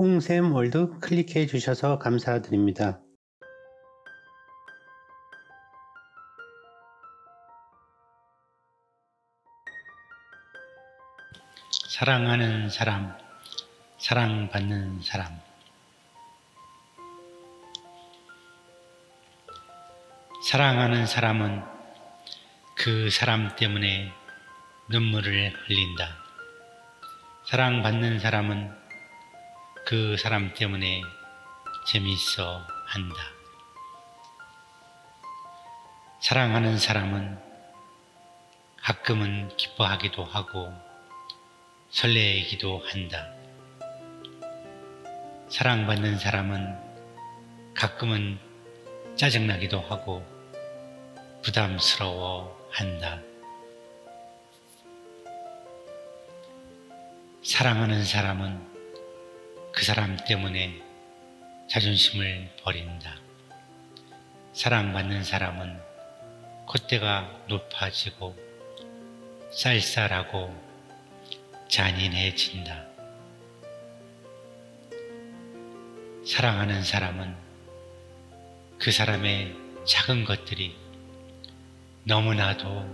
홍샘 월드 클릭해 주셔서 감사드립니다. 사랑하는 사람, 사랑받는 사람. 사랑하는 사람은 그 사람 때문에 눈물을 흘린다. 사랑받는 사람은 그 사람 때문에 재미있어 한다. 사랑하는 사람은 가끔은 기뻐하기도 하고 설레이기도 한다. 사랑받는 사람은 가끔은 짜증나기도 하고 부담스러워 한다. 사랑하는 사람은 그 사람 때문에 자존심을 버린다. 사랑받는 사람은 콧대가 높아지고 쌀쌀하고 잔인해진다. 사랑하는 사람은 그 사람의 작은 것들이 너무나도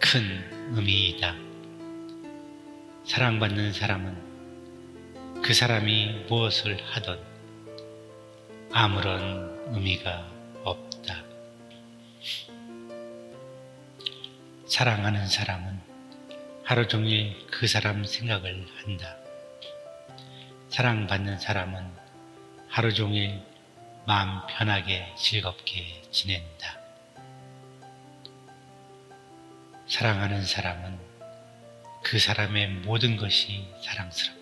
큰 의미이다. 사랑받는 사람은 그 사람이 무엇을 하던 아무런 의미가 없다. 사랑하는 사람은 하루 종일 그 사람 생각을 한다. 사랑받는 사람은 하루 종일 마음 편하게 즐겁게 지낸다. 사랑하는 사람은 그 사람의 모든 것이 사랑스럽다.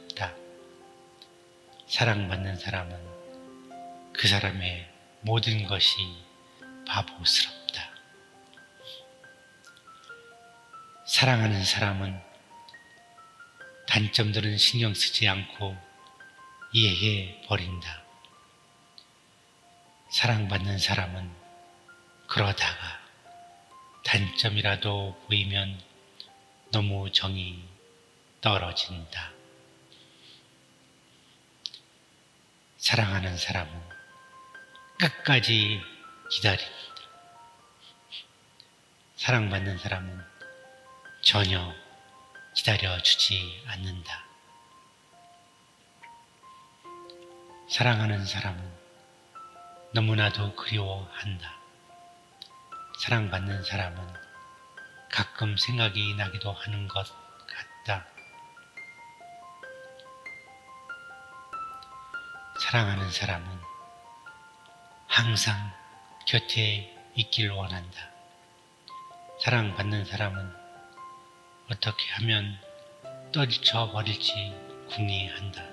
사랑받는 사람은 그 사람의 모든 것이 바보스럽다. 사랑하는 사람은 단점들은 신경 쓰지 않고 이해해 버린다. 사랑받는 사람은 그러다가 단점이라도 보이면 너무 정이 떨어진다. 사랑하는 사람은 끝까지 기다립니다. 사랑받는 사람은 전혀 기다려주지 않는다. 사랑하는 사람은 너무나도 그리워한다. 사랑받는 사람은 가끔 생각이 나기도 하는 것 같다. 사랑하는 사람은 항상 곁에 있길 원한다. 사랑받는 사람은 어떻게 하면 떨쳐 버릴지 궁리한다.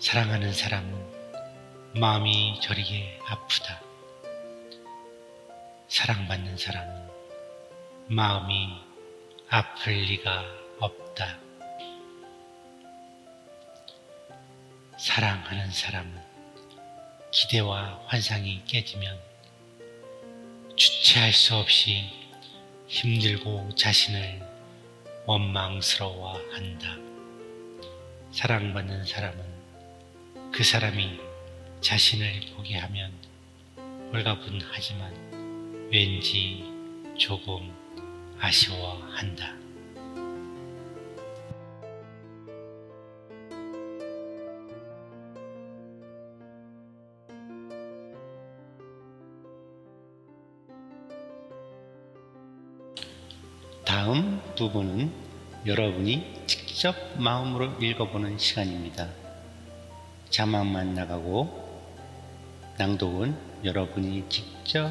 사랑하는 사람은 마음이 저리게 아프다. 사랑받는 사람은 마음이 아플 리가 없다. 사랑하는 사람은 기대와 환상이 깨지면 주체할 수 없이 힘들고 자신을 원망스러워 한다. 사랑받는 사람은 그 사람이 자신을 보게 하면 홀가분하지만 왠지 조금 아쉬워한다. 다음 부분은 여러분이 직접 마음으로 읽어보는 시간입니다. 자막만 나가고 낭독은 여러분이 직접